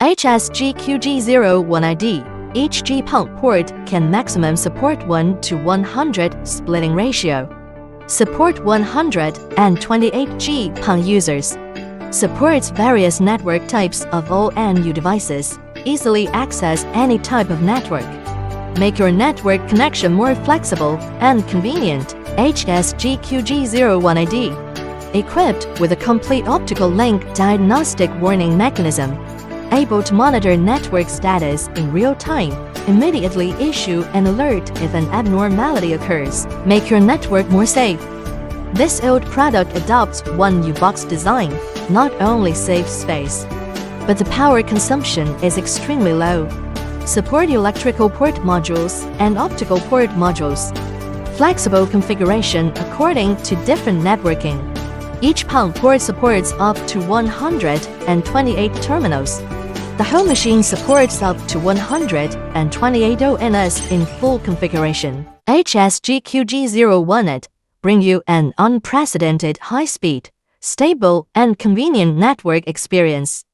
HSGQG01ID. Each GPON port can maximum support 1 to 100 splitting ratio. Support 128 GPON users. Supports various network types of ONU devices. Easily access any type of network. Make your network connection more flexible and convenient. HSGQG01ID. Equipped with a complete optical link diagnostic warning mechanism able to monitor network status in real time, immediately issue an alert if an abnormality occurs. Make your network more safe. This OLT product adopts one U-box design, not only saves space, but the power consumption is extremely low. Support electrical port modules and optical port modules. Flexible configuration according to different networking. Each PON port supports up to 128 terminals. The whole machine supports up to 128 ONS in full configuration. HSGQG01 bring you an unprecedented high-speed, stable, and convenient network experience.